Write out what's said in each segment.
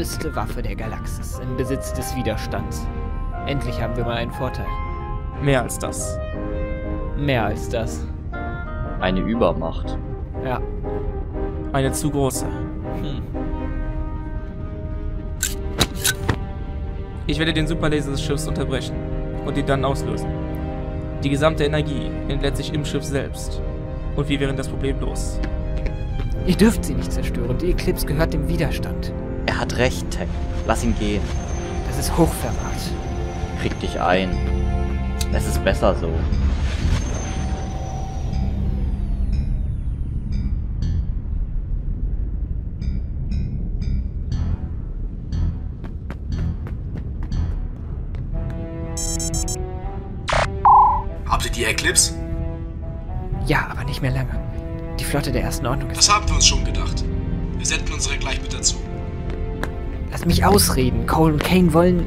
größte Waffe der Galaxis im Besitz des Widerstands. Endlich haben wir mal einen Vorteil. Mehr als das. Mehr als das. Eine Übermacht. Ja. Eine zu große. Hm. Ich werde den Superlaser des Schiffs unterbrechen und ihn dann auslösen. Die gesamte Energie entlädt sich im Schiff selbst. Und wir wären das Problem los. Ihr dürft sie nicht zerstören. Die Eclipse gehört dem Widerstand. Er hat recht, Tech. Lass ihn gehen. Das ist Hochverrat. Krieg dich ein. Es ist besser so. Habt ihr die Eclipse? Ja, aber nicht mehr lange. Die Flotte der ersten Ordnung ist. Das haben wir uns schon gedacht. Wir senden unsere gleich mit dazu. Lass mich ausreden. Cole und Kane wollen.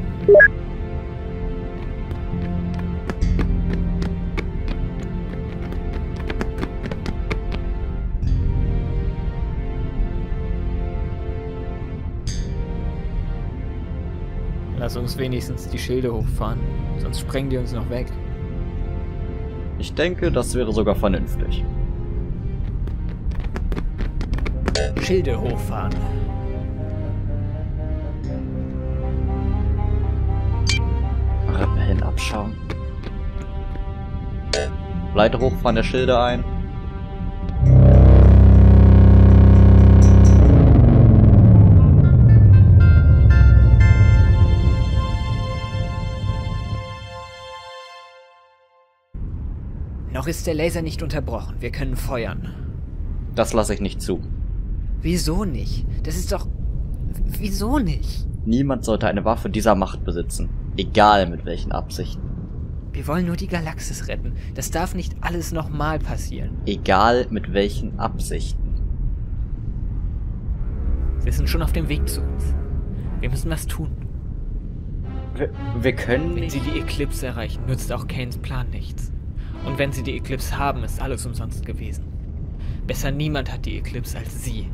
Lass uns wenigstens die Schilde hochfahren, sonst sprengen die uns noch weg. Ich denke, das wäre sogar vernünftig. Schilde hochfahren. Abschauen. Leiter hochfahren der Schilde ein. Noch ist der Laser nicht unterbrochen. Wir können feuern. Das lasse ich nicht zu. Wieso nicht? Das ist doch. Wieso nicht? Niemand sollte eine Waffe dieser Macht besitzen. Egal mit welchen Absichten. Wir wollen nur die Galaxis retten. Das darf nicht alles nochmal passieren. Egal mit welchen Absichten. Sie sind schon auf dem Weg zu uns. Wir müssen was tun. Wir, wir können Wenn sie die Eclipse erreichen, nützt auch Kanes Plan nichts. Und wenn sie die Eclipse haben, ist alles umsonst gewesen. Besser niemand hat die Eclipse als sie.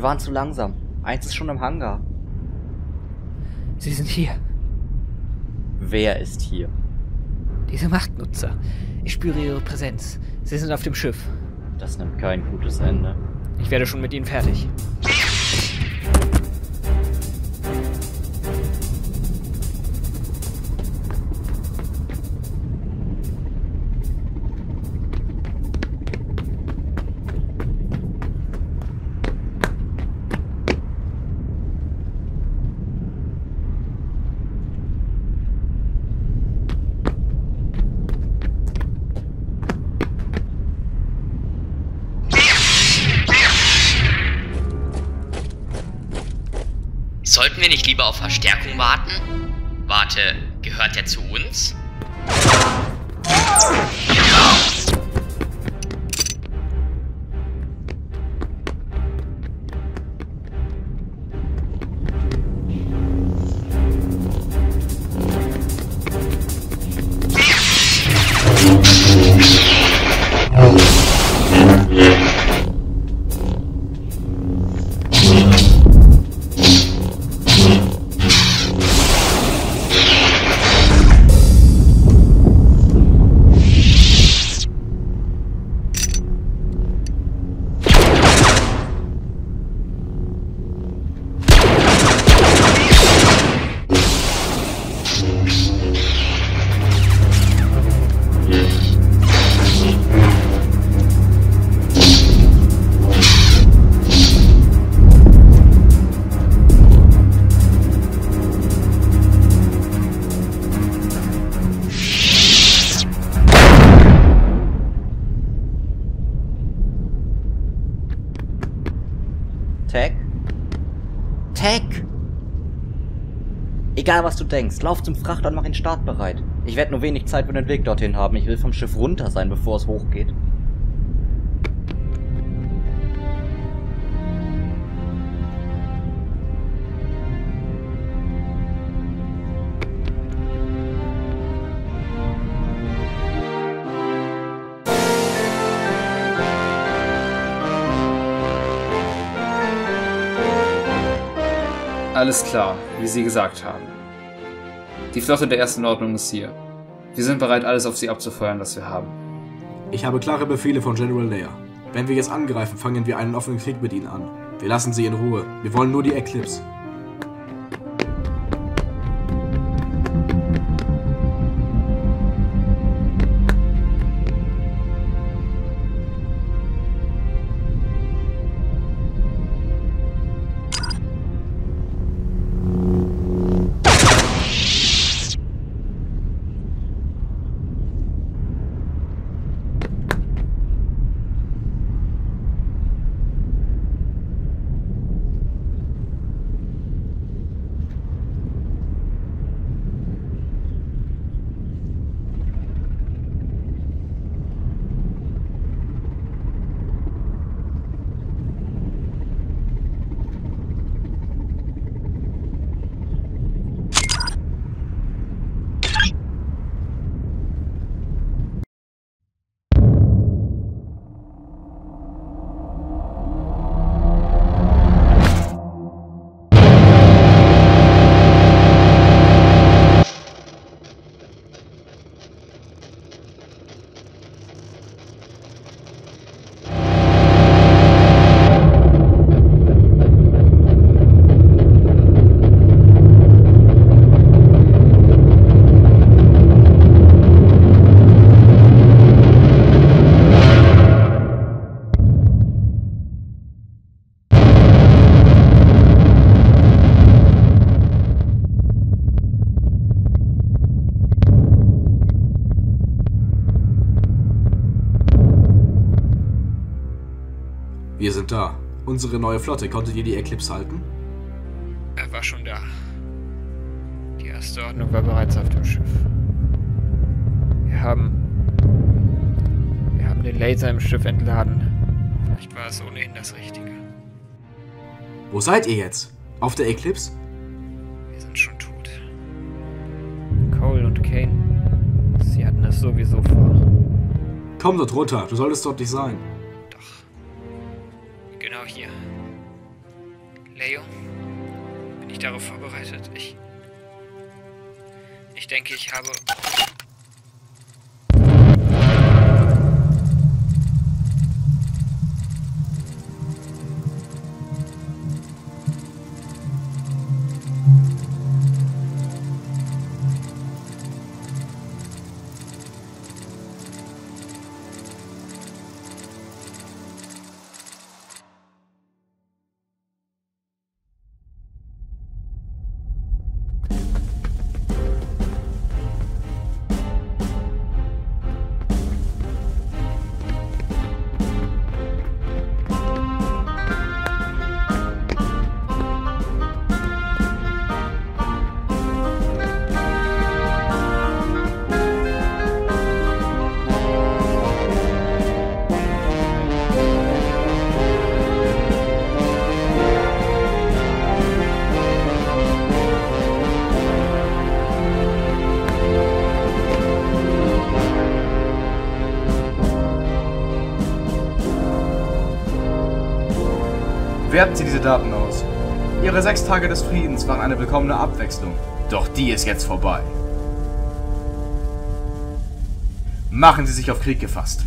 Wir waren zu langsam. Eins ist schon im Hangar. Sie sind hier. Wer ist hier? Diese Machtnutzer. Ich spüre ihre Präsenz. Sie sind auf dem Schiff. Das nimmt kein gutes Ende. Ich werde schon mit ihnen fertig. Sollten wir nicht lieber auf Verstärkung warten? Warte, gehört er zu uns? Tag? Egal, was du denkst, lauf zum Frachter und mach ihn startbereit. Ich werde nur wenig Zeit für den Weg dorthin haben. Ich will vom Schiff runter sein, bevor es hochgeht. Alles klar, wie Sie gesagt haben. Die Flotte der ersten Ordnung ist hier. Wir sind bereit, alles auf sie abzufeuern, was wir haben. Ich habe klare Befehle von General Leia. Wenn wir jetzt angreifen, fangen wir einen offenen Krieg mit ihnen an. Wir lassen sie in Ruhe. Wir wollen nur die Eclipse. Da. Unsere neue Flotte, konntet ihr die Eclipse halten? Er war schon da. Die erste Ordnung war bereits auf dem Schiff. Wir haben. Wir haben den Laser im Schiff entladen. Vielleicht war es ohnehin das Richtige. Wo seid ihr jetzt? Auf der Eclipse? Wir sind schon tot. Cole und Kane. Sie hatten es sowieso vor. Komm dort runter, du solltest dort nicht sein. Genau hier. Leo? Bin ich darauf vorbereitet? Ich. Ich denke, ich habe. Werten Sie diese Daten aus. Ihre sechs Tage des Friedens waren eine willkommene Abwechslung. Doch die ist jetzt vorbei. Machen Sie sich auf Krieg gefasst.